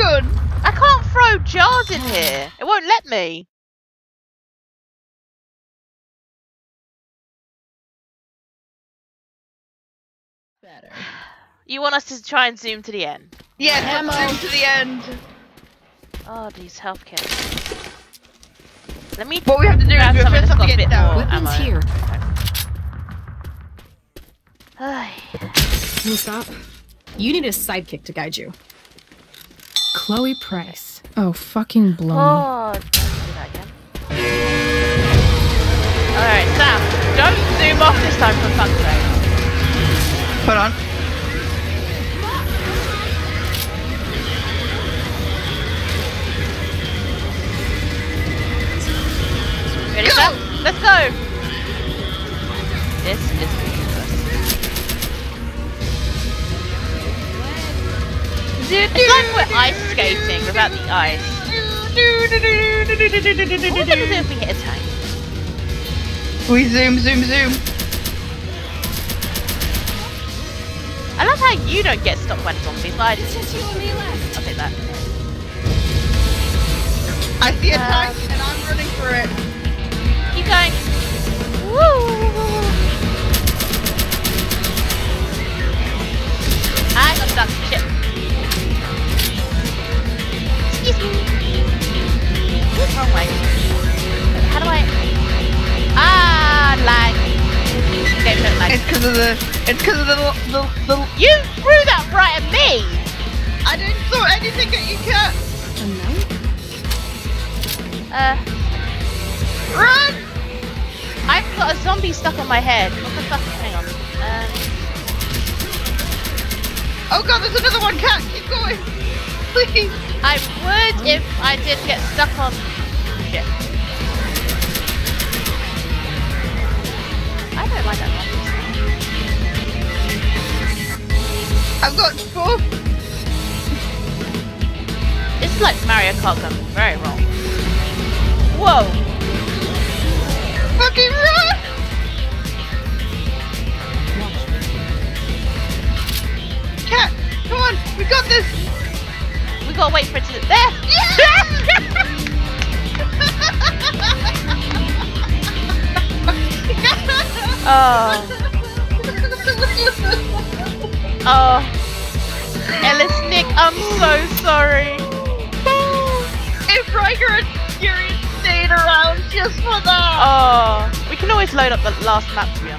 gun. I can't throw jars in here. It won't let me. Better. You want us to try and zoom to the end? Yeah, zoom to the end. Oh, these health kits. Let me What we have to do is grab we something first that's have to get bit down. Weapons ammo. here. Ay. Can you stop? You need a sidekick to guide you. Chloe Price. Oh, fucking blow. Oh, don't do that again. Alright, Sam, don't zoom off this time for fuck's sake. Hold on. Ready, Go! Sam? Let's go! This is ridiculous. It's like we're ice skating without the ice. What are we if we hit a tank? We zoom, zoom, zoom. I love how you don't get stopped when the zombies, but I do. Just you and me left. I'll take that. I see a Uh, tank and I'm running for it. Because of the. It's because of the, the the. You threw that right at me. I didn't throw anything at you, cat. A? Uh, Run! I've got a zombie stuck on my head. What the fuck? Hang on. Um, Oh god, there's another one, cat. Keep going, please. I would if I did get stuck on. Shit. Got four. This is like Mario Kart gone very wrong. Whoa! Fucking run! Cat, come on, we got this. We gotta wait for it to. There! oh. Oh. Ellis Nick, I'm so sorry. if Braigar and Youri stayed around just for that. Oh. We can always load up the last map to be